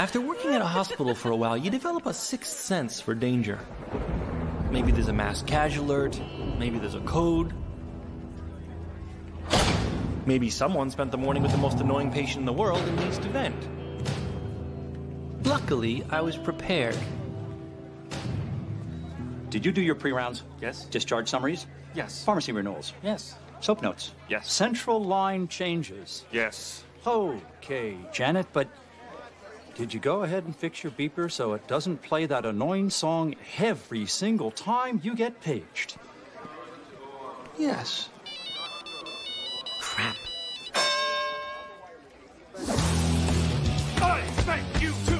After working at a hospital for a while, you develop a sixth sense for danger. Maybe there's a mass casual alert, maybe there's a code. Maybe someone spent the morning with the most annoying patient in the world and needs to vent. Luckily, I was prepared. Did you do your pre-rounds? Yes. Discharge summaries? Yes. Pharmacy renewals? Yes. SOAP notes? Yes. Central line changes? Yes. Okay, Janet, but did you go ahead and fix your beeper so it doesn't play that annoying song every single time you get paged? Yes. Crap. I thank you too!